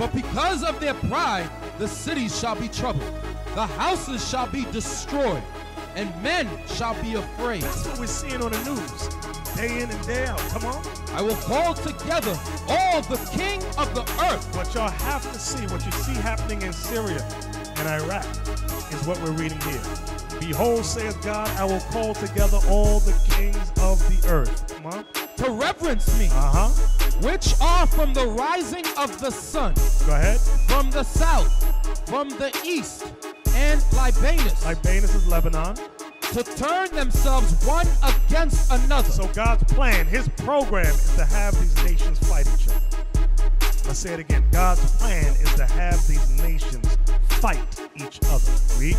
But because of their pride, the cities shall be troubled, the houses shall be destroyed, and men shall be afraid. That's what we're seeing on the news, day in and day out. Come on. I will call together all the king of the earth. What y'all have to see, what you see happening in Syria and Iraq, is what we're reading here. Behold, saith God, I will call together all the kings of the earth. Come on. To reverence me. Uh huh. Which are from the rising of the sun. Go ahead. From the south, from the east, and Libanus. Libanus is Lebanon. To turn themselves one against another. So God's plan, his program is to have these nations fight each other. Let's say it again. God's plan is to have these nations fight each other. Read.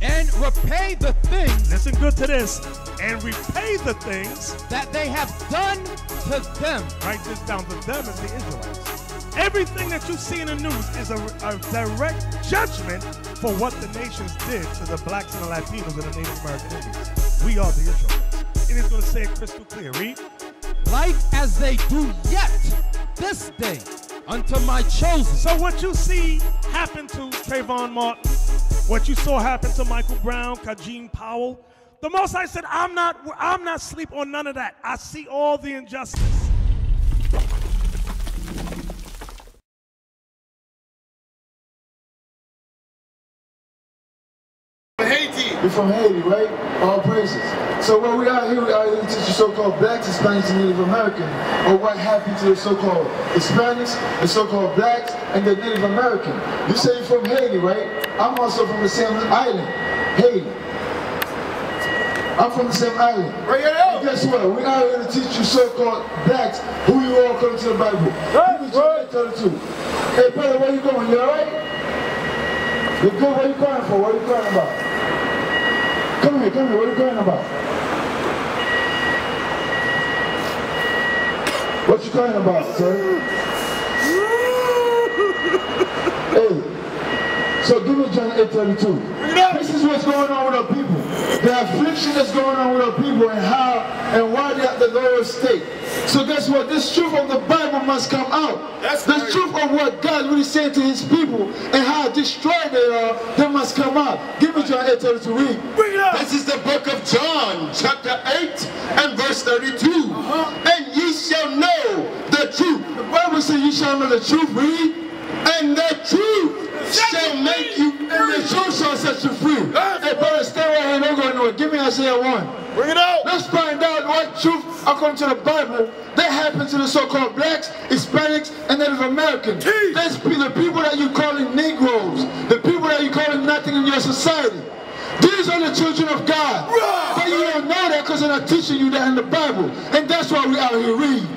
And repay the things. Listen good to this. And repay the things that they have done to them. Write this down. To them as the Israelites. Everything that you see in the news is a, a, direct judgment for what the nations did to the blacks and the Latinos and the Native American Indians. We are the Israelites. And he's going to say it crystal clear. Read. Like as they do yet this day unto my chosen. So what you see happen to Trayvon Martin, what you saw happen to Michael Brown, Kajieme Powell, the Most I said, I'm not, I'm not sleep on none of that. I see all the injustice. From Haiti, right? All praises. So what we are here, we are here to teach the so-called blacks, Hispanics, and Native American, or what happened to the so-called Hispanics, the so-called blacks, and the Native American. You say you're from Haiti, right? I'm also from the same island, Haiti. I'm from the same island. Bring it out. Guess what? We are here to teach you so-called blacks who you are according to the Bible. Right, right. Hey, brother, where you going? You all right? You good? What are you crying for? What are you crying about? Come here, come here. What are you crying about? What you crying about, sir? hey, so give me John 8:32. No. This is what's going on with our people. The affliction that's going on with our people and how and why they're at the lower state. So guess what? This truth of the Bible must come out. That's the right. truth of what God really said to his people and how destroyed they are, they must come out. Give me John 8 32 read. Bring it out. This is the book of John, chapter 8 and verse 32. Uh-huh. And ye shall know the truth, The Bible says you shall know the truth, read. and the truth shall make you And the truth shall set you free. Hey, brother, stay right here. Don't go nowhere. Give me Isaiah 1. Bring it out. Let's find out what truth, according to the Bible, that happened to the so-called blacks, Hispanics, and Native Americans. That's the people that you calling Negroes, the people that you calling nothing in your society. These are the children of God. Right. But you don't know that because they're not teaching you that in the Bible. And that's why we out here reading.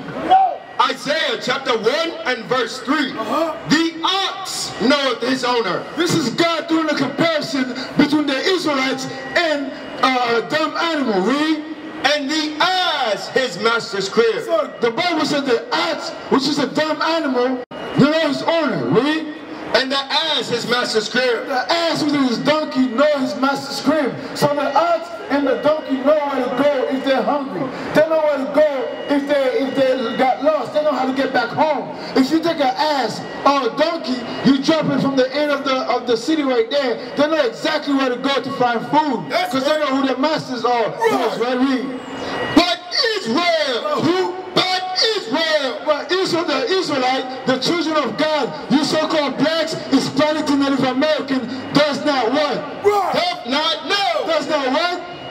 Isaiah chapter 1 and verse 3. Uh-huh. The ox knoweth his owner. This is God doing a comparison between the Israelites and uh, a dumb animal. Read. And the ass his master's crib. So the Bible said the ox, which is a dumb animal, you know his owner. Read. And the ass his master's crib. The ass with his donkey know his master's crib. So the ox and the donkey know where to go if they're hungry. They know where to go if they if they lost. They know how to get back home. If you take an ass or a donkey, you drop it from the end of the of the city right there. They know exactly where to go to find food because they know who their masters are. Right? Read. But Israel, Who? but Israel, But Israel, the Israelite, the children of God, you so-called blacks, Hispanic, and Native American, does not what? Right. doth not know. Does not what?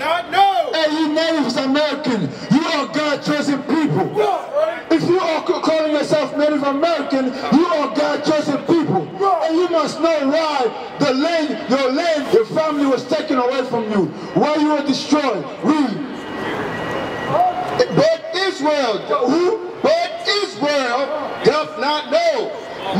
Not know. Hey, you Native American, you are God's chosen people. Right. If you are calling yourself Native American, you are God's chosen people. And you must know why the land, your land, your family was taken away from you. Why you were destroyed. Read. But Israel, who? But Israel doth not know.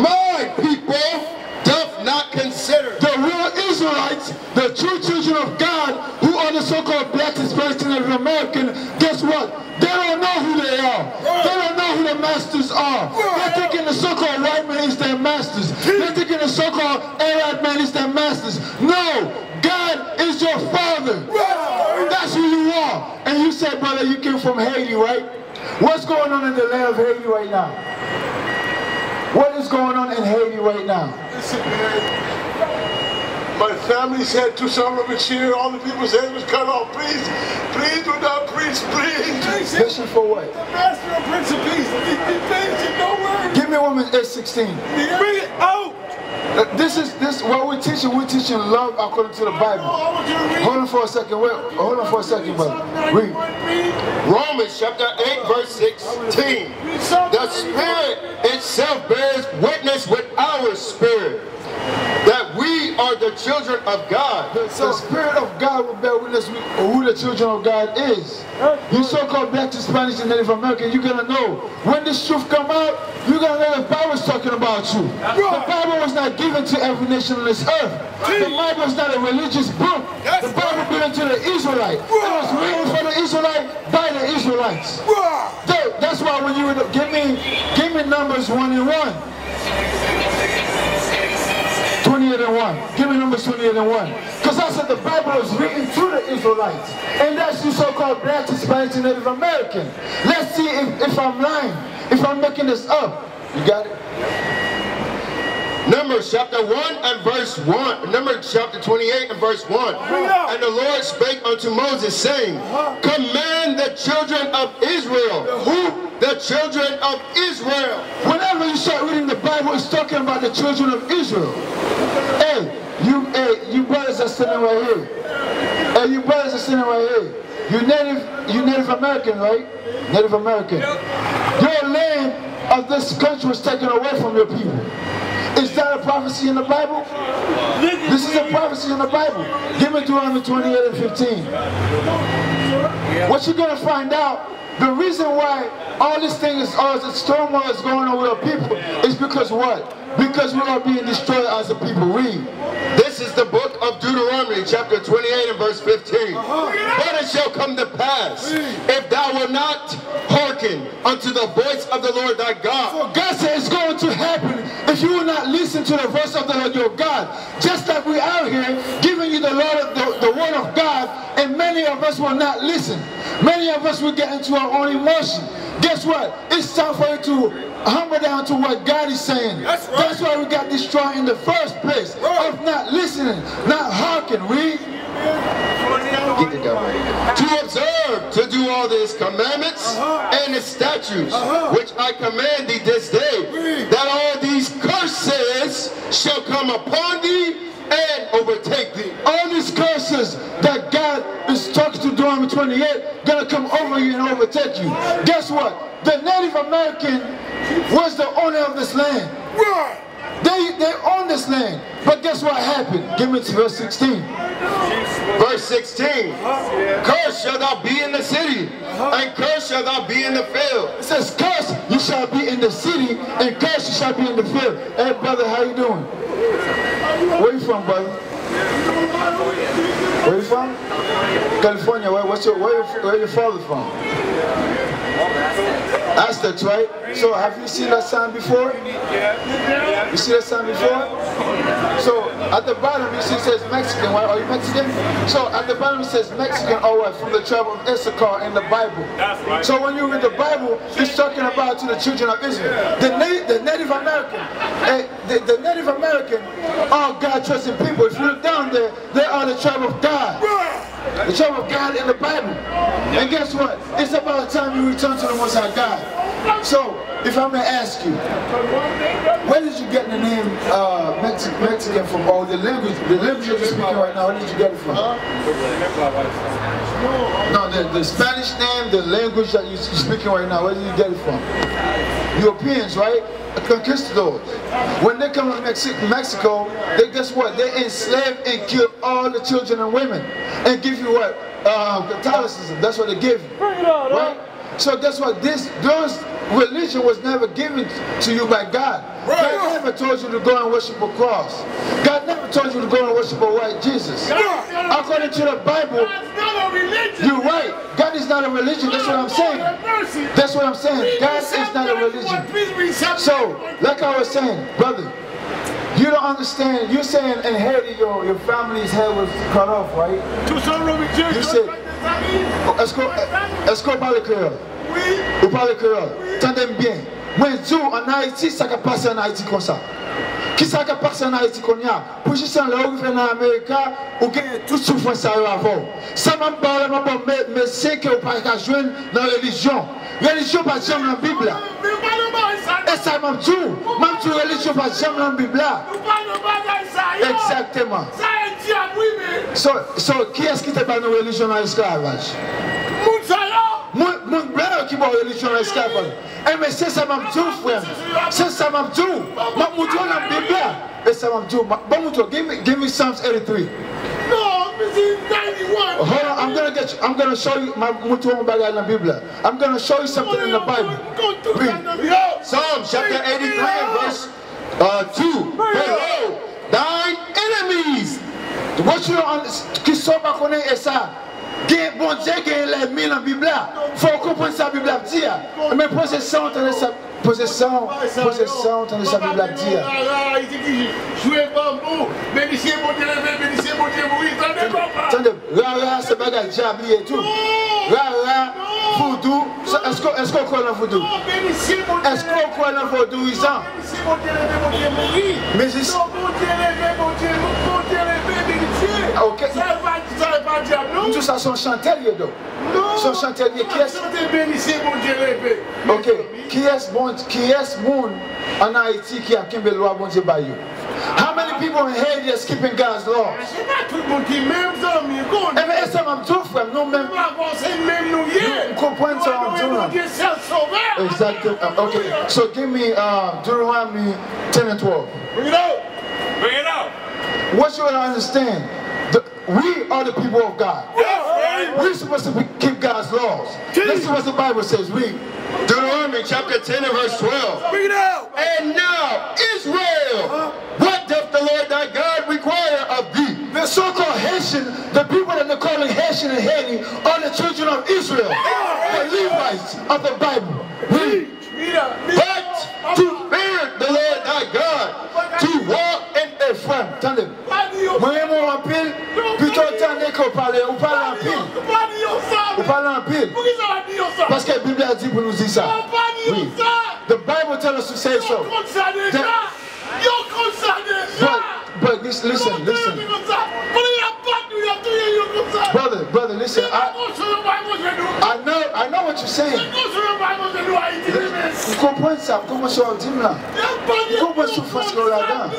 My people doth not consider. The real Israelites, the true children of God, who are the so-called black Hispanic and Native American, guess what? They don't know who they are. They don't know who their masters are. They're thinking the so-called white man is their masters. They're thinking the so-called Arab man is their masters. No, God is your father. That's who you are. And you said, brother, you came from Haiti, right? What's going on in the land of Haiti right now? What is going on in Haiti right now? Listen, man. My family said to some of us here, all the people's head was cut off. Please, please do not preach, please. Mission for what? The master of Prince of Peace. He, he thinks you nowhere. Give me Romans 8 16. Bring it out. Uh, This is this what we're teaching. We're teaching love according to the Bible. Hold on for a second. Wait, hold on for a second, brother. Read. Romans chapter 8, verse 16. The Spirit itself bears witness with our spirit that we are the children of God. The, the Spirit of God will bear witness who the children of God is. You so-called black to Spanish and Native American, you're gonna know when this truth come out. You're gonna know the Bible's talking about you. The Bible was not given to every nation on this earth. The Bible is not a religious book. The Bible given to the Israelite. It was written for the Israelite by the Israelites. That- That's why when you give me give me numbers one and one. 28 and 1. Give me numbers 28 and 1. Because I said the Bible is written to the Israelites. And that's you so-called black, Hispanic, and Native American. Let's see if, if I'm lying, if I'm making this up. You got it? Numbers chapter 1 and verse 1. Numbers chapter 28 and verse 1. And the Lord spake unto Moses, saying, uh-huh. Command the children of Israel. Who? The children of Israel. Whenever you start reading the Bible, it's talking about the children of Israel. Hey, you, hey, you brothers are sitting right here. Hey, you brothers are sitting right here. You Native, you Native American, right? Native American. Your land of this country was taken away from your people. Is that a prophecy in the Bible? This is a prophecy in the Bible. Give me Deuteronomy 28 and 15. What you're gonna find out, the reason why all this thing is, all this turmoil is going on with our people because what? Because we are being destroyed as a people. Read. This is the book of Deuteronomy, chapter 28 and verse 15. Uh-huh. But it shall come to pass, if thou wilt not hearken unto the voice of the Lord thy God, For God said it's going to happen if you will not listen to the voice of the Lord your God. Just like we out here giving you the Lord, the, the word of God, and many of us will not listen. Many of us will get into our own emotion. Guess what? It's time for you to humble down to what God is saying. That's right. That's why we got destroyed in the first place Right. of not listening, not hearkening. Read. Get it done. to observe to do all these commandments uh-huh. and the statutes, uh-huh. which I command thee this day, that all these curses shall come upon thee and overtake thee. All these curses that God is talking to Deuteronomy 28 gonna come over you and overtake you. Guess what? The Native American was the owner of this land. They they own this land. But guess what happened? Give me to verse 16. Verse 16, uh-huh. Curse shall thou be in the city, uh-huh. and curse shall thou be in the field. It says, curse you shall be in the city, and curse you shall be in the field. Hey brother, how you doing? Where you from, brother? Where you from? California. Where, what's your, where, your- where your father from? Aztecs, right? So have you seen that sign before? You see that sign before? So at the bottom you see it says Mexican, Why, Are you Mexican? So at the bottom it says Mexican, or what? From the tribe of Issachar in the Bible. So when you read the Bible, it's talking about to the children of Israel. The, Na- the Native American, eh, the, the Native American are God trusting people. If you look down there, they are the tribe of God. The tribe of God in the Bible. And guess what? It's about time you return to the Most High God. So, if I may ask you, where did you get the name uh, Mexi- Mexican from? Or the language, the language you're speaking right now, where did you get it from? No, the, the Spanish name, the language that you're speaking right now, where did you get it from? Europeans, right? Conquistadors. When they come to Mexi- Mexico, they guess what? They enslave and kill all the children and women, and give you what? Uh, Catholicism. That's what they give you. Right? So guess what? This those religion was never given to you by God. God never told you to go and worship a cross. God never told you to go and worship a white Jesus. According to the Bible, you're right. God is not a religion. That's what I'm saying. That's what I'm saying. God is not a religion. So, like I was saying, brother, you don't understand. You're saying in Haiti your, your family's head was cut off, right? You said, est-ce qu'on est-ce qu'on parle créole? Vous parlez créole? Tendez bien. mwen djou an Haiti sa ka pase an Haiti kon sa. Ki sa ka pase an Haiti kon ya? Pou jisan la ou ven nan Amerika, ou genye tout soufren sa yo avon. Sa man parle, man bon, me se ke ou pa ka jwen nan religyon. Religyon pa jem nan Bibla. E sa man djou, man djou religyon pa jem nan Bibla. Exactement. So, so ki eski te ban nou religyon nan esklavaj? Moun, blan ki bon religyon nan esklavaj. E men se sa man djou frem. Se sa man djou. Man moun djou nan Bibla. E sa man. Bon moun djou, give me, give me Psalms 83. No, this is 91. Hold on, I'm gonna get you, I'm gonna show you my mutu bagay na Biblia. I'm gonna show you something in the Bible. Read. Psalm chapter 83 verse uh, 2. Behold, thine enemies. What you don't understand, ki so pa konen e sa, gen bon Dieu gen lè mi nan Biblia. Faut comprendre sa Biblia ap di ya. Men possession tande sa, possession, possession tande sa Biblia ap di ya. Jouer bambou, bénissez mon Dieu, bénissez mon Dieu, oui, attendez papa. Tande, rara se bagay diabli et tout. Rara, voodoo, Sa- est-ce qu'on est-ce qu'on croit dans voodoo? Non, bénissez mon Dieu. Est-ce qu'on croit dans vaudouisant? Bénissez mon Dieu, mon Dieu, oui. Mais c'est- Non, mon Dieu, mon Dieu, mon Dieu, bénissez. Ah, ok. Ça va, ça va pas diable, non? Tout ça son chantelier donc. Non. Son chantelier qui est Chantez bénissez mon Dieu, répé. Ok, qui est bon, qui est moun en Haïti qui a kimbe loi bon Dieu bayou? How many people in Haiti is keeping God's law? C'est pas tout le monde qui même ça, mais qu'on Eh bien, m'a tout frère, nous même va avancer même nous. Nous comprenons ça, Nous, Abdullah. Mon Dieu, c'est le sauveur. Exactly. Uh, okay. So give me uh, Deuteronomy 10 and 12. Bring it out. Bring it out. What you understand? The, we are the people of God. Yes, We're supposed to keep God's laws. Listen what the Bible says. Read. Deuteronomy chapter 10 and verse 12. Bring it out. And now, Israel, uh-huh. what doth the Lord thy God require of thee? The so-called Haitian, the people that they're calling Haitian and Haiti, are the children of Israel, the Levites of the Bible. Read. Read. But to fear the Lord thy God, to walk in Hey, frère, attendez. Pas dit au Moi, moi, en pile, plutôt attendez qu'on parle, on parle en pile. Pas dit au ça. On parle en pile. Pour qui ça va dire ça? Parce que la Bible a dit pour nous dire ça. On pas dit Oui. The Bible tells us to say so. compte ça déjà. Yo compte ça déjà. But, but listen, listen, listen. tu comme ça? Pour il y a pas de nous, il y a tout, il y a comme ça. Brother, brother, listen. I, qu'on se le voit, moi, je nous. I know, I know what you're saying. C'est qu'on se le voit, moi, je nous, Haïti, mais- Vous comprenez ça? Comment ça on dit là? Y a pas de- Comment yo tu ce qu'on a là?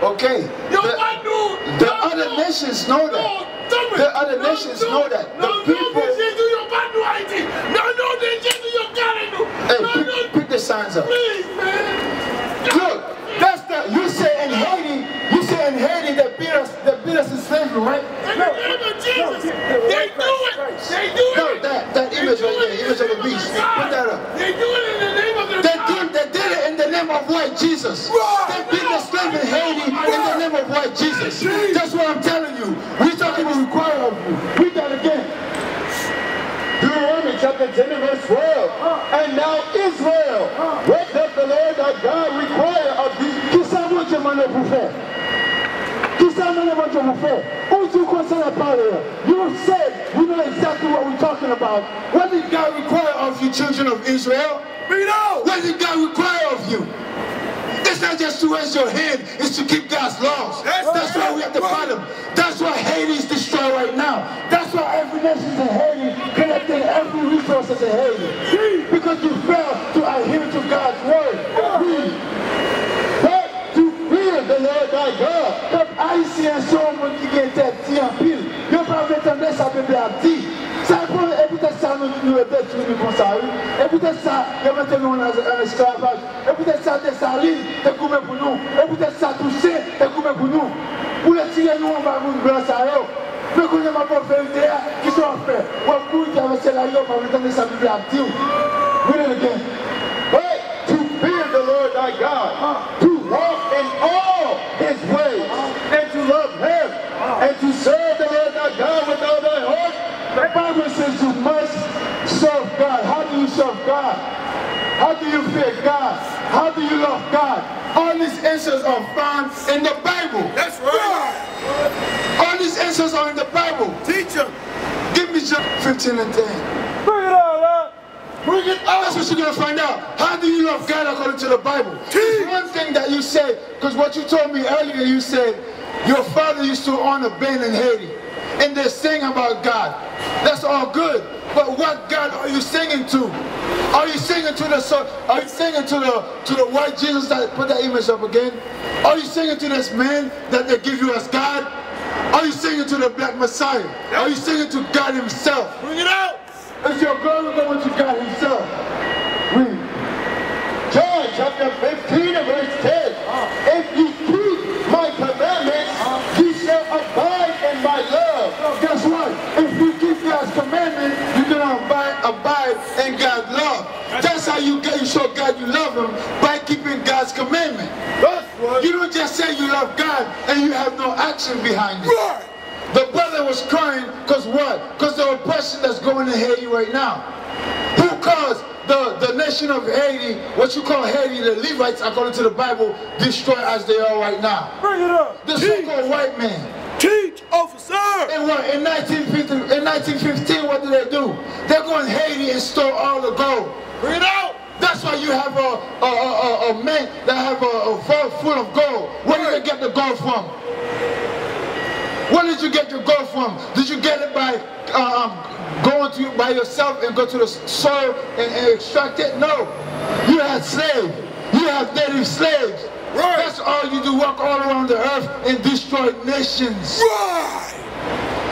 Nous, yo compte ça. Okay. The, the other nations know that. The other nations know that. The people- de Jésus, yo pas nous, Haïti. Non, non, de Jésus, yo carré nous. Hey, pick, pick the signs up. please, man. Look, that's the you say in Haiti, you say in Haiti that beat us that beat us in slavery, right? In the name of Jesus, they do it. They do No, it. that that They image right there, image of beast. the God. Put that up. They do it in the name of the They did, they did it in the name of white Jesus. They beat the slave in Haiti in the name white Jesus. That's what I'm telling you. We talking to require of you. Read that again. Deuteronomy chapter 10 and verse 12. And now Israel, what does the Lord thy God require of thee? Qui ça vous demande pour faire? Qui ça vous demande pour faire? Où tu concerne à parler? You said we know exactly what we're talking about. What did God require of you, children of Israel? It out. What did God require you? Not just to raise your hand, it's to keep God's laws. That's why we have to fight them. That's why Haiti is destroyed right now. That's why every nation is in Haiti collecting every resource in Haiti. Because you fail to adhere to God's word. Read. But to fear the Lord thy God. Peuple haïtien moun qui gen tête ti comme ça. peut-être ça yo mettre nous en en esclavage. Peut-être ça des salines te coupé pour nous. Peut-être ça touché te coupé pour nous. Pour les tirer nous on va vous blanc ça. Mais qu'on ma bonne vérité qui sont faits. Ou pour qui avait cela yo pa m'entendre sa Bible a dit. Read it again. But to fear the Lord thy God, to walk in all his ways, and to love him, and to serve serve God? How do you fear God? How do you love God? All these answers are found in the Bible. That's right. All these answers are in the Bible. Teach them. Give me John 15 and 10. Bring it out, huh? Bring Bring it out. That's what you're gonna find out. How do you love God according to the Bible? There's one thing that you say, because what you told me earlier, you said your father used to own a band in Haiti, and they sing about God. That's all good. But what God are you singing to? Are you singing to the so- are you singing to the to the white Jesus that put that image up again? Are you singing to this man that they give you as God? Are you singing to the black Messiah? Are you singing to God Himself? Bring it out. Is your glory going to God Himself? Read. John chapter 15 and verse 10. If you keep my commandments, you shall abide in my love. So guess what? If you keep God's commandment, you're gonna abide, in God's love. That's how you get you show God you love Him by keeping God's commandment. Right. You don't just say you love God and you have no action behind it. The brother was crying because what? Because the oppression that's going in Haiti right now. Who caused the, the nation of Haiti, what you call Haiti, the Levites, according to the Bible, destroy as they are right now? Bring it up. The so-called white man. Teach, officer. In what? In 1950, in 1915, what did they do? They go in Haiti and stole all the gold. Bring it out. That's why you have a, a, a, a, a man that have a, a vault full of gold. Where did they get the gold from? Where did you get your gold from? Did you get it by um, going to by yourself and go to the soil and, and extract it? No. You had slaves. You have native slaves. Right. That's all you do, walk all around the earth and destroy nations. Right.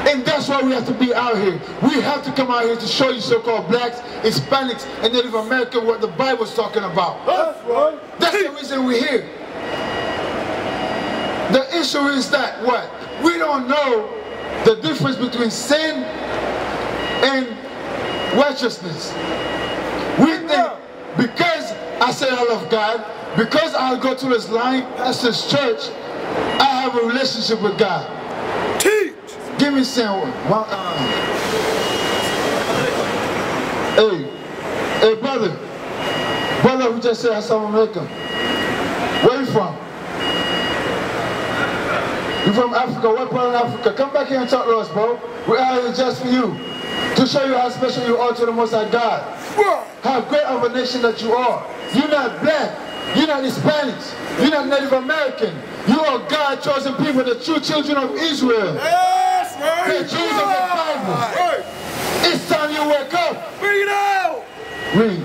And that's why we have to be out here. We have to come out here to show you so-called blacks, Hispanics, and Native American what the Bible's talking about. That's right. That's the reason we're here. The issue is that what? We don't know the difference between sin and righteousness. We think because I say I love God, because I go to this line pastor's church, I have a relationship with God. Teach. Give me some. One, uh, hey, hey, brother, brother who just said Assalamu America. Where you from? You from Africa? What part of Africa? Come back here and talk to us, bro. We're here just for you, to show you how special you are to the Most High God. How great of a nation that you are. You're not black. You're not Hispanics. You're not Native American. You are God chosen people, the true children of Israel. Right. The Jews of the Bible. It's time you wake up. Bring it out. Read.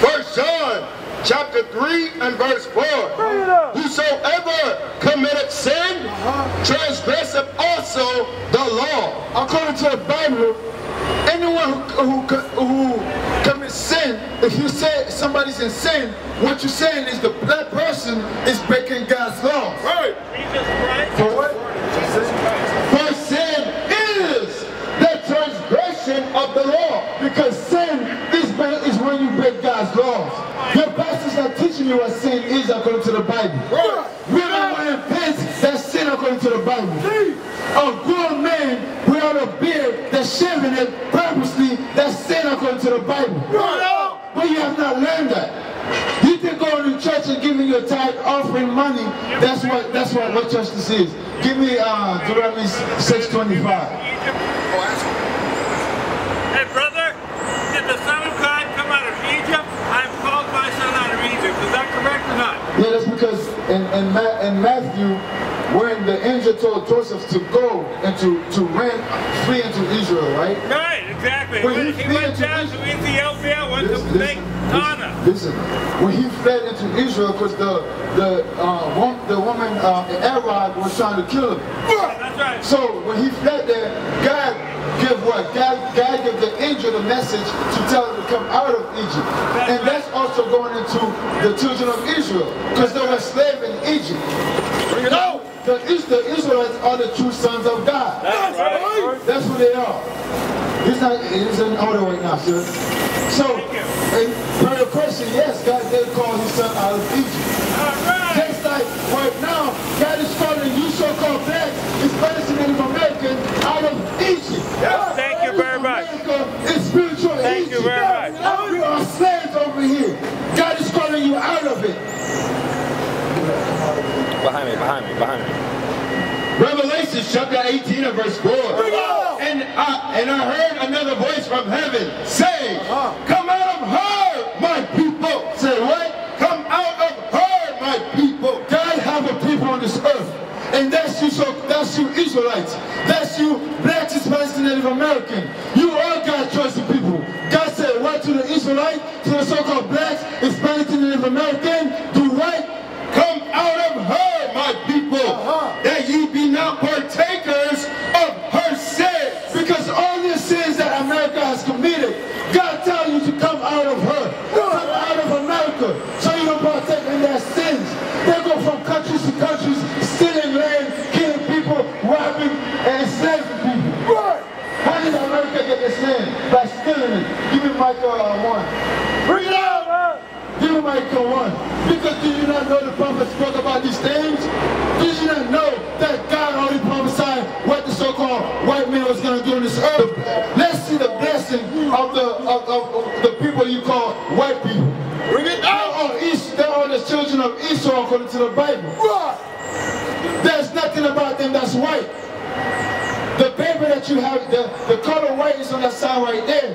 First John chapter 3 and verse 4. Bring it. Whosoever committed sin, uh-huh. transgresseth also the law. According to the Bible, anyone who, who, who sin, if you say somebody's in sin, what you're saying is the that person is breaking God's law. Right. For what? For sin is the transgression of the law. Because sin is, is when you break God's laws. Your pastor's not teaching you what sin is according to the Bible. Right. Women wearing pants, that's sin according to the Bible. A grown man without a beard that's shaving it purposely, that's sin according to the Bible. But you have not learned that. You think going to church and giving your tithe offering money, that's what that's what, what church this is. Give me uh Deuteronomy 625. Hey, brother, did the Son of God come out of Egypt? I've called my son out of Egypt. Is that correct or not? Yeah, that's because in, in, Ma- in Matthew, when the angel told Joseph to go and to, to run, flee into Israel, right? Right, exactly. When he he went to down Egypt- to Ethiopia, went to Listen, Lake Tana. listen, when he fled into Israel, because the the uh, the woman uh, Herod was trying to kill him. That's right. So when he fled there, God give what? God, God gave the angel the message to tell him to come out of Egypt, and that's also going into the children of Israel, because they were slave in Egypt. Bring it out. The, Is- the Israelites are the true sons of God. That's right. That's who they are. He's not. He's in order right now, sir. So, and per your question, yes, God did call His son out of Egypt. All right. Just like right now, God is calling you so-called black, Hispanic, and Native American out of Egypt. Yes. Thank you very much. America is spiritual Thank you Egypt. very much. We are slaves over here. God is calling you out of it. Behind me, behind me, behind me. Revelation chapter 18 and verse 4. And I, and I heard another voice from heaven saying, Come out of her, my people. Say what? Come out of her, my people. God have a people on this earth. And that's you, so that's you Israelites. That's you black, Hispanic, Native American. You are God's chosen people. God said, what to the Israelite, to the so-called blacks, Hispanic, Native American, that ye be not partakers of her sins. Because all the sins that America has committed, God tells you to come out of her. Come out of America. So you don't partake in their sins. They go from countries to countries, stealing land, killing people, robbing, and enslaving people. How did America get this land? By stealing it. Give me Micah uh, 1. Bring it out! Give me Micah 1. Because do you not know the prophet spoke about these things? Did you not know that God only prophesied what the so-called white man was going to do on this earth? Let's see the blessing of the of, of, of the people you call white people. Bring it out! They're East, they're all the children of Esau according to the Bible. There's nothing about them that's white. The paper that you have, the, the color white is on that side right there.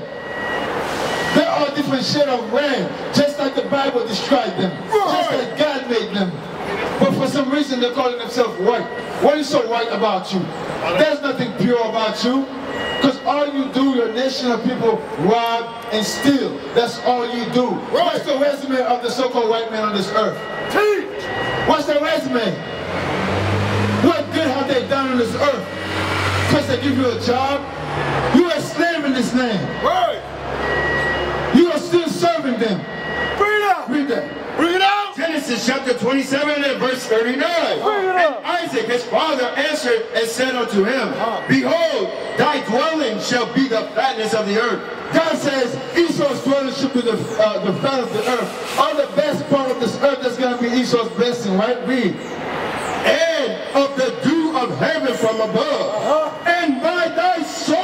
They're all different shade of red, just like the Bible described them. Just like God made them. For some reason they're calling themselves white. What is so white about you? There's nothing pure about you. Because all you do, your nation of people rob and steal. That's all you do. What's the resume of the so-called white man on this earth? Teach! What's their resume? What good have they done on this earth? Because they give you a job? You are a slave in this land. Right. You are still serving them. Out. Read that. Out. Genesis chapter 27 and verse 39. And Isaac his father answered and said unto him, Behold, thy dwelling shall be the fatness of the earth. God says Esau's dwelling should be the, uh, the fat of the earth. All the best part of this earth that's going to be Esau's blessing, right? Read. And of the dew of heaven from above. And by thy sword,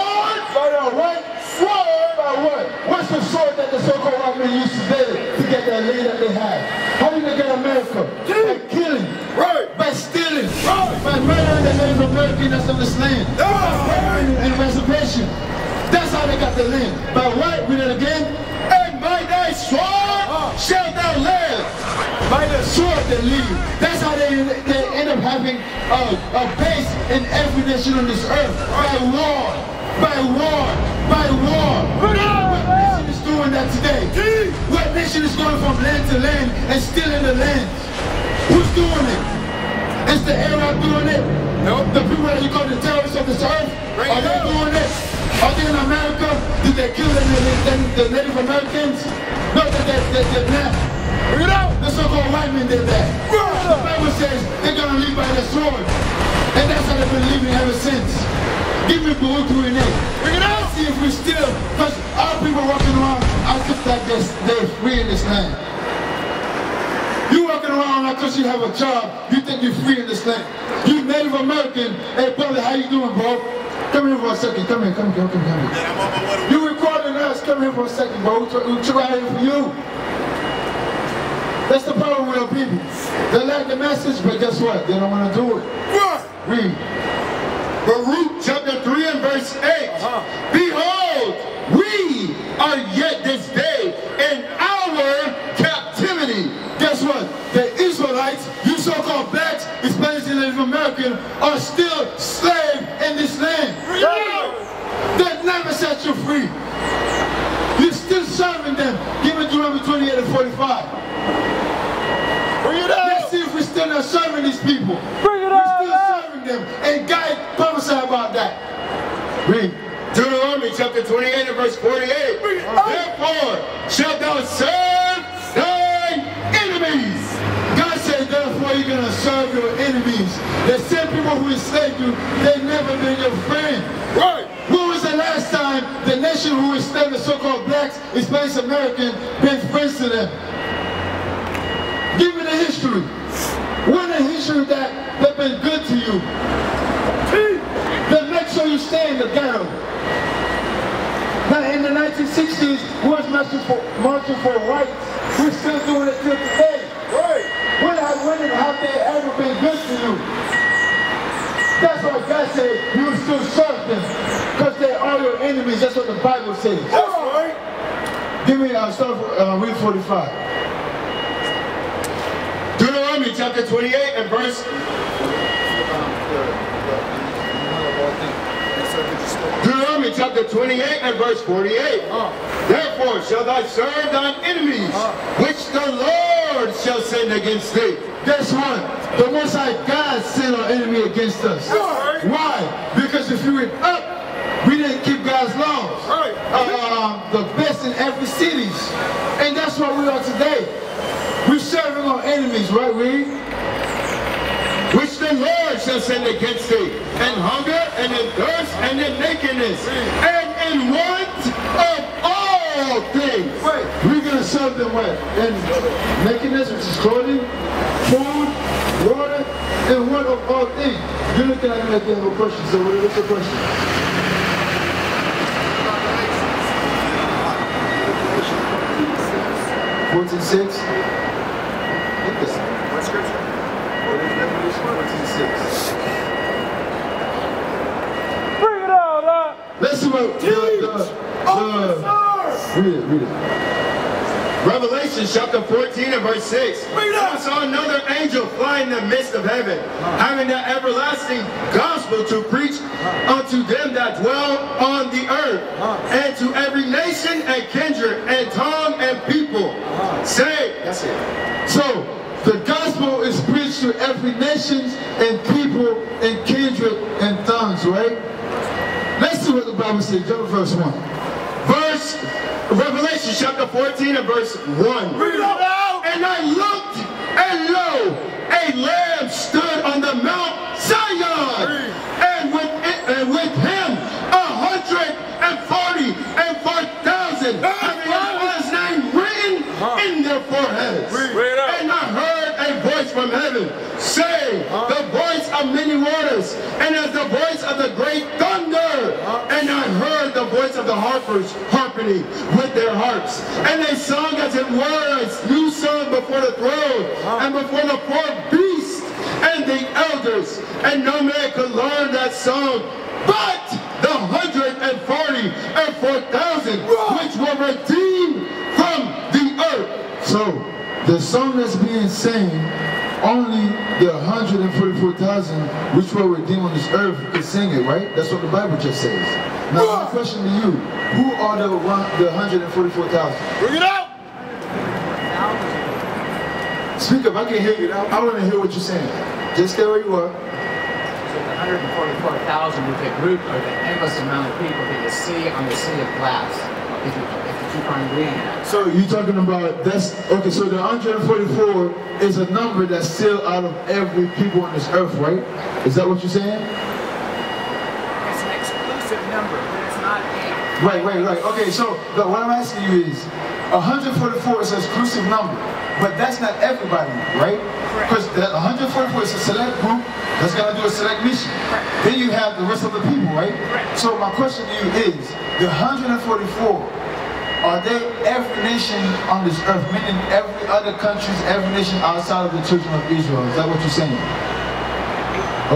By the what? Sword. By what? What's the sword that the so-called white men used today to get that land that they had? How did they get America? By killing. Right. By stealing. Right. By murdering the Native American that's on this land. By murdering and reservation. That's how they got the land. By what? Read it again. and by thy sword ah. shalt thou live. By the sword they live. That's how they, they end up having a, a base in every nation on this earth. By war. By war. By war. What nation that today? What nation is going from land to land and stealing the land? Who's doing it? Is the Arab doing it? No. The people that you call the terrorists of this earth? Are they doing it? Are they in America? Did they kill the, the, the Native Americans? No, they, they, they, they're not. Bring it out. The so-called white men did that. The Bible says they're gonna leave by the sword. And that's how they've been living ever since. Give me Baruch Renee. Bring it out. See if we still, because our people walking around as if that they're, they're free in this land. You walking around like because you have a job, you think you're free in this land. You Native American, hey brother, how you doing, bro? Come here for a second. Come here, come here, come here, come here. You recording us? Come here for a second, bro. We we try here for you. That's the problem with our people. They like the message, but guess what? They don't want to do it. What? Read. Baruch chapter 3 and verse 8. Uh-huh. Behold, we are yet this day in our captivity. Guess what? The Israelites, you so-called blacks, Hispanics, and Native American, are still slaves in this land. They never set you free. You're still serving them. Give me Deuteronomy 28 and 45. Bring it out. Let's see if we're still not serving these people. Bring it up. we're still serving them. And God prophesied about that. Read. Deuteronomy chapter 28 and verse 48. Therefore shalt thou serve thine enemies. God said, therefore you're going to serve your enemies. The same people who enslaved you, they never been your friend. Right. When was the last time the nation who enslaved the so-called blacks, Hispanics, American, been friends to them? Give me the history. When the history that they've been good to you? Then make sure you stay in the ghetto. Now in the 1960s, we was marching for, marching for rights. We're still doing it till today. Right. When have, when have they ever been good to you? That's why God said you will still Because they are your enemies. That's what the Bible says. That's right. Give me, uh, start, uh, read 45. Deuteronomy chapter 28 and verse Deuteronomy chapter 28 and verse 48. Therefore shall thou serve thine enemies, which the Lord shall send against thee. Guess what? The Most High God sent our enemy against us. Why? Because if you read up, we didn't keep God's laws. Right. Uh, the best in every cities. And that's what we are today. We're serving our enemies, right, Read? which the Lord shall send against thee, and hunger, and in thirst, and in nakedness, and in want of all things. Wait, we're going to serve them what? In nakedness, which is clothing, food, water, and what of all things? You're looking at me like you have a question, so what's the question? Fourteen six. What scripture? Revelation fourteen six. Bring it on up. Let's see what the, the, the, read it, read it. Revelation chapter 14 and verse 6. I saw another angel fly in the midst of heaven, having the everlasting gospel to preach unto them that dwell on the earth, and to every nation and kindred and tongue and people. Say, that's it. So, the gospel is preached to every nation and people and kindred and tongues, right? Let's see what the Bible says. Jump to verse 1. Verse Revelation chapter 14 and verse 1. And I looked, and lo, a lamb stood on the Mount Zion, and with it, and with him a hundred and forty and four thousand, having his name written in their foreheads. And I heard a voice from heaven say, the voice of many waters, and as the voice of the great thunder. And I heard the harpers harping with their harps. And they sung as it were a new song before the throne, and before the four beasts and the elders. And no man could learn that song but the hundred and forty and four thousand which were redeemed from the earth. So, the song that's being sang, only the 144,000 which were redeemed on this earth could sing it, right? That's what the Bible just says. Now, my question to you, who are the, one, the 144,000? Bring it out. Speak up, I can hear you now. I want to hear what you're saying. Just stay where you are. So the 144,000 with the group are the endless amount of people that you see on the sea of glass. If you, keep on reading that. So you're talking about that's okay. So the 144 is a number that's still out of every people on this earth, right? Is that what you're saying? It's an exclusive number, but it's not a. Right, right, right. Okay, so the, what I'm asking you is 144 is an exclusive number, but that's not everybody, right? Because that 144 is a select group that's gonna do a select mission. Correct. Then you have the rest of the people, right? Correct. So my question to you is, the 144, are they every nation on this earth, meaning every other countries, every nation outside of the children of Israel? Is that what you're saying?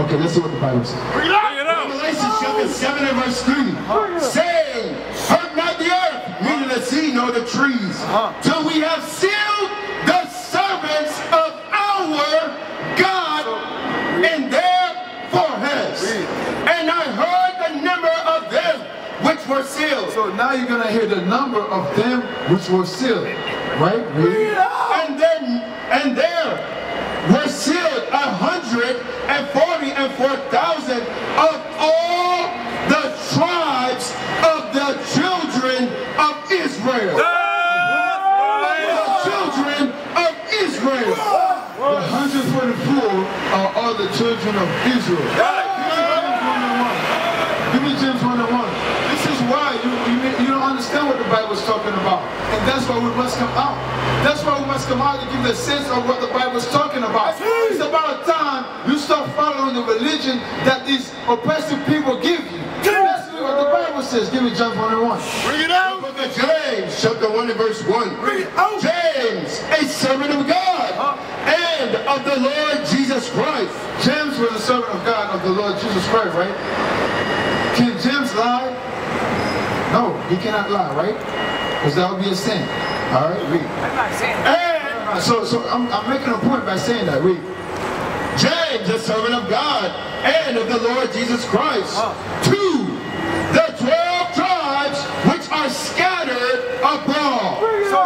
Okay, let's see what the Bible says. Revelation chapter 7 and verse 3. Saying, hurt not the earth, neither the sea nor the trees, till we have sealed the servants of our God in their foreheads. And I heard the number of them which were sealed. So now you're gonna hear the number of them which were sealed, right? Read. And then, and there were sealed a hundred and forty and four thousand of all the tribes of the children of Israel. The children of Israel. The 144 are all the children of Israel. Give me James 1 and 1. This is why you, you, you don't understand what the Bible is talking about. And that's why we must come out. That's why we must come out to give the sense of what the Bible is talking about. It's about time you start following the religion that these oppressive people give you. That's what the Bible says. Give me James 1 and 1. Bring it out. Book of James, chapter 1 and verse 1. James, a servant of God uh-huh. and of the Lord Jesus Christ. James was a servant of God, of the Lord Jesus Christ, right? Can James lie? No, he cannot lie, right? Because that would be a sin. All right, read. I'm not saying that. And So, so I'm, I'm making a point by saying that. Read. James, a servant of God and of the Lord Jesus Christ, oh. to the twelve tribes which are scattered abroad. So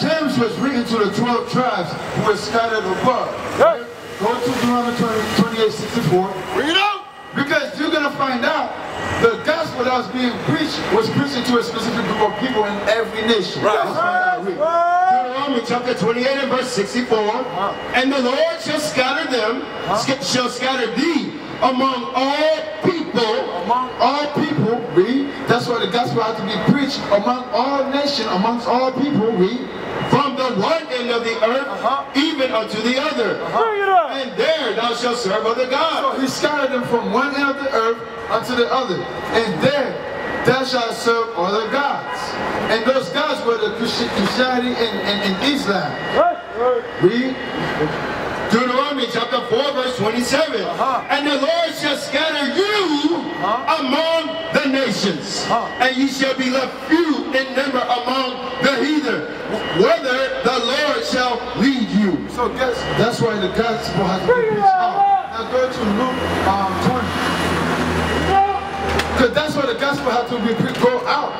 James was written to the 12 tribes who were scattered abroad. Right? Go to Deuteronomy 20, 28, 64. Bring it out. Because you're going to find out the gospel that was being preached was preached to a specific group of people in every nation. Right. That's why Deuteronomy chapter 28 and verse 64. Uh-huh. And the Lord shall scatter them, uh-huh. sca- shall scatter thee among all people. Among all people, read. That's why the gospel had to be preached among all nations, amongst all people, read. From the one end of the earth uh-huh. even unto the other. Uh-huh. And there thou shalt serve other gods. So he scattered them from one end of the earth unto the other. And there thou shalt serve other gods. And those gods were the Christi- Christianity and, and, and Islam. Read. Deuteronomy chapter 4 verse 27. Uh-huh. And the Lord shall scatter you uh-huh. among the nations. Uh-huh. And ye shall be left few in number among the heathen. whether the Lord shall lead you. So guess that's why the gospel has to be preached out. Now go to Luke um, 20. Because that's why the gospel has to be go out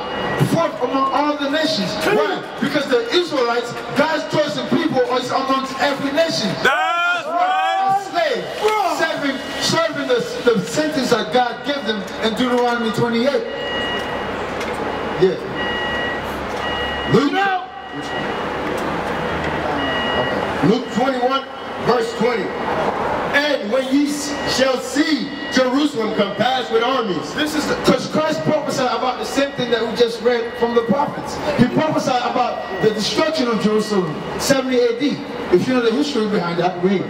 forth among all the nations. Why? Because the Israelites, God's chosen people, is amongst every nation. That's A slave, serving, serving the, the sentence that God gave them in Deuteronomy 28. Yeah. Luke, Luke 21 verse 20. And when ye shall see Jerusalem compassed with armies, This is because Christ prophesied about the same thing that we just read from the prophets. He prophesied about the destruction of Jerusalem, 70 AD. If you know the history behind that, read.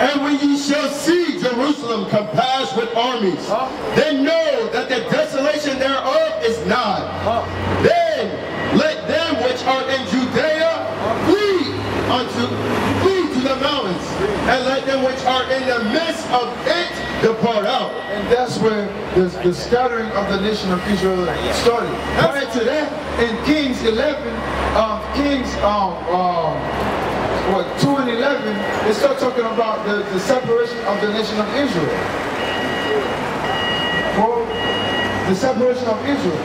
And when ye shall see Jerusalem compassed with armies, then know that the desolation thereof is nigh. Then let them which are in Judea flee unto flee to the mountains, and let them which are in the midst of it depart out. And that's where the, the scattering of the nation of Israel started. Prior to that, in Kings 11, um, Kings um, um, what, 2 and 11, they start talking about the, the separation of the nation of Israel. For the separation of Israel.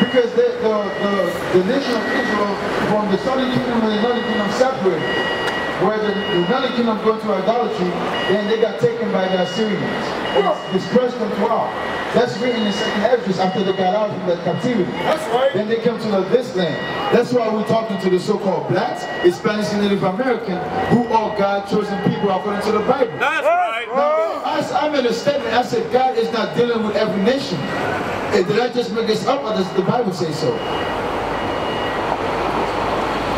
Because the, the, the, the nation of Israel from the southern kingdom and the northern kingdom separated. Where the, the northern kingdom go to idolatry, then they got taken by the Assyrians. And dispersed them throughout. That's written in second Esdras after they got out from the captivity. That's right. Then they came to the, this land. That's why we're talking to the so-called blacks, Spanish and Native American, who are God chosen people according to the Bible. That's right. Now, I, I made a statement. I said God is not dealing with every nation. Eh, Did I just make this up, or does the Bible say so?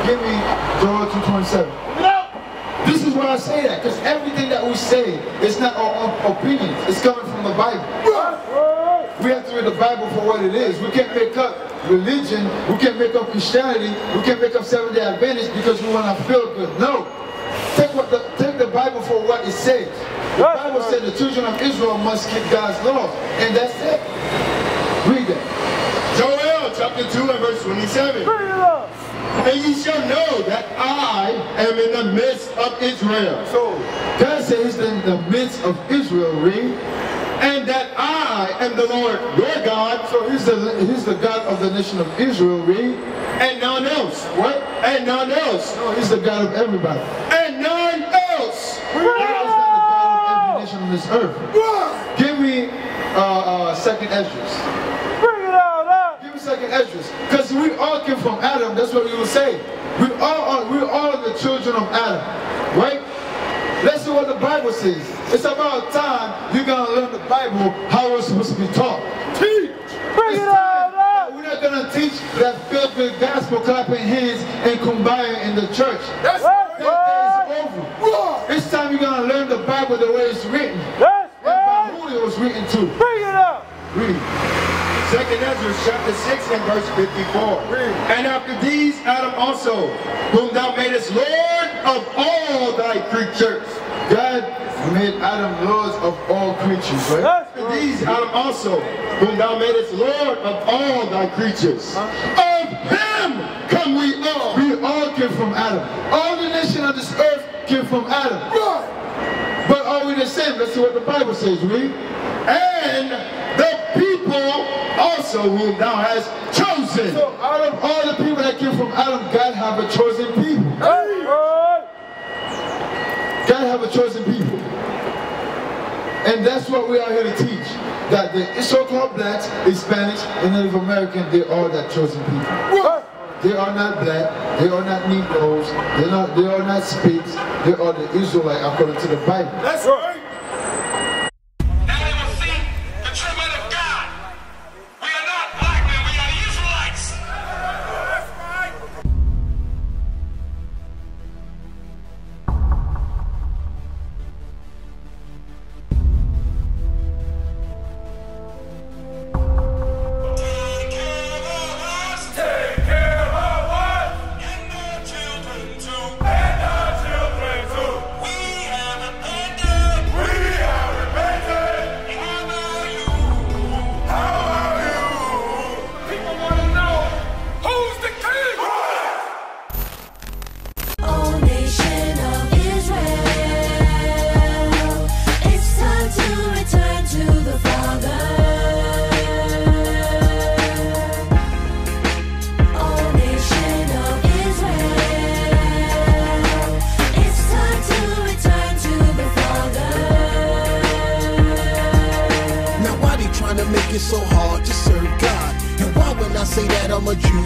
Give me Joel 2:27. This is why I say that, because everything that we say is not our own opinions. It's coming from the Bible. We have to read the Bible for what it is. We can't make up religion. We can't make up Christianity. We can't make up Seventh Day Adventist because we want to feel good. No. Take what the take the Bible for what it says. The Bible said the children of Israel must keep God's laws, and that's it. Read that. Joel chapter 2 and verse 27. And ye shall know that I am in the midst of Israel. So God says in the midst of Israel, read. and that I am the Lord your God, So he's the he's the God of the nation of Israel, read. and none else. What? And none else. No, he's the God of everybody. And none else. God is not the God of every nation on this earth. Give me uh, uh, second Esdras. Second Esdras. Because we all came from Adam, that's what we will say. We all are we all the children of Adam. Right? Let's see what the Bible says. It's about time you're gonna learn the Bible how it's supposed to be taught. Teach! Bring it on! We're not gonna teach that filthy gospel clapping hands and kumbaya in the church. That's That day is over. It's time you're gonna learn the Bible the way it's written. That's. And by who it was written to. Bring it up. Read. Second Esdras chapter 6 and verse 54. And after these Adam also, whom thou madest Lord of all thy creatures. God made Adam Lord of all creatures, right? After these Adam also, whom thou madest Lord of all thy creatures. Of him come we all. We all came from Adam. All the nation of this earth came from Adam. But are we the same? let's see what the Bible says. Read. And the people also whom thou hast chosen. So out of all the people that came from Adam, God have a chosen people. Hey. God have a chosen people. And that's what we are here to teach. That the so-called blacks, Hispanics, and Native American, they are that chosen people. They are not black, they are not Negroes, they are not they are not Spits, they are the Israelite according to the Bible. That's right. Make it so hard to serve God? And why I say that I'm a Jew?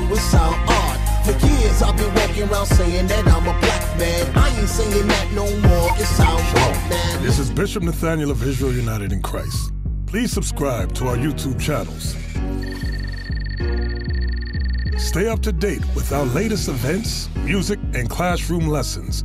For years I've been walking around saying that I'm a black man. I ain't saying that no more. Wrong, man. This is Bishop Nathaniel of Israel United in Christ. Please subscribe to our YouTube channels. Stay up to date with our latest events, music, and classroom lessons.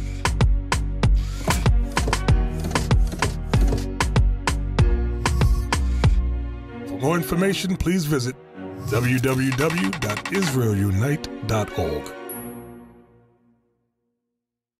More information, please visit www.israelunite.org.